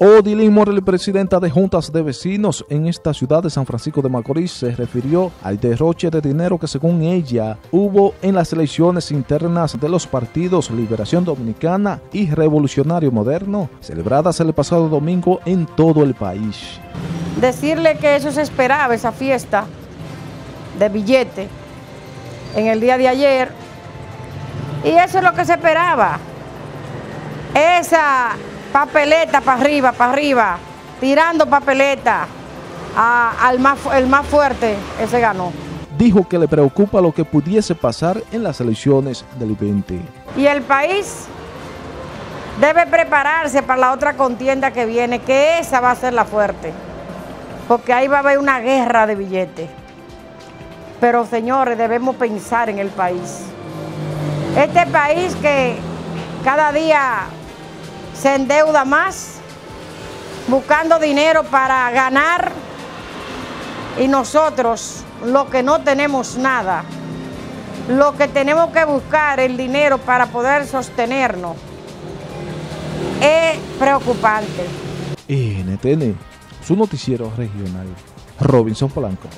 Odilín Morel, presidenta de juntas de vecinos en esta ciudad de San Francisco de Macorís, se refirió al derroche de dinero que según ella hubo en las elecciones internas de los partidos Liberación Dominicana y Revolucionario Moderno, celebradas el pasado domingo en todo el país. Decirle que eso se esperaba, esa fiesta de billete en el día de ayer, y eso es lo que se esperaba. Esa papeleta para arriba, para arriba, tirando papeleta al más, el más fuerte, ese ganó. Dijo que le preocupa lo que pudiese pasar en las elecciones del 20. Y el país debe prepararse para la otra contienda que viene, que esa va a ser la fuerte, porque ahí va a haber una guerra de billetes. Pero señores, debemos pensar en el país. Este país que cada día se endeuda más, buscando dinero para ganar y nosotros, lo que no tenemos nada, lo que tenemos que buscar el dinero para poder sostenernos, es preocupante. NTN, su noticiero regional, Robinson Polanco.